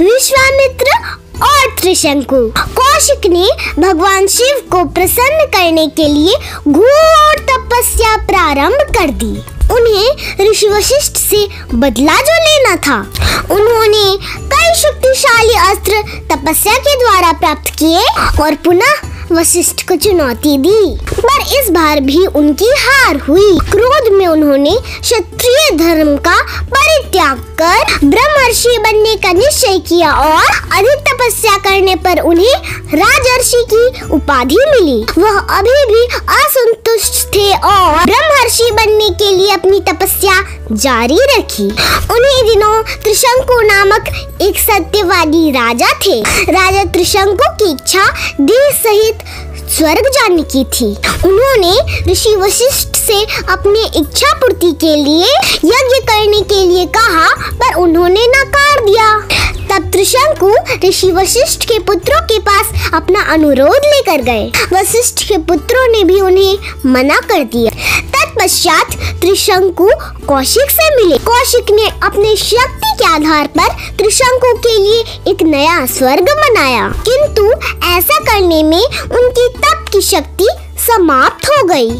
विश्वामित्र और त्रिशंकु। कौशिक ने भगवान शिव को प्रसन्न करने के लिए घोर तपस्या प्रारंभ कर दी। उन्हें ऋषि वशिष्ठ से बदला जो लेना था। उन्होंने कई शक्तिशाली अस्त्र तपस्या के द्वारा प्राप्त किए और पुनः वशिष्ठ को चुनौती दी। पर इस बार भी उनकी हार हुई। क्रोध में उन्होंने क्षत्रिय धर्म का परित्याग कर ब्रह्मर्षि बनने का निश्चय किया और अधिक तपस्या करने पर उन्हें राजर्षि की उपाधि मिली। वह अभी भी असंतुष्ट थे और लिए अपनी तपस्या जारी रखी। उन्हीं दिनों त्रिशंकु नामक एक सत्यवादी राजा थे। राजा त्रिशंकु की इच्छा देह सहित स्वर्ग जाने की थी। उन्होंने ऋषि वशिष्ठ से अपनी इच्छा पूर्ति के लिए, यज्ञ करने के लिए कहा, पर उन्होंने नकार दिया। तब त्रिशंकु ऋषि वशिष्ठ के पुत्रों के पास अपना अनुरोध लेकर गए। वशिष्ठ के पुत्रों ने भी उन्हें मना कर दिया। तत्पश्चात त्रिशंकु कौशिक से मिले। कौशिक ने अपने शक्ति के आधार पर त्रिशंकु के लिए एक नया स्वर्ग बनाया किंतु ऐसा करने में उनकी तप की शक्ति समाप्त हो गई।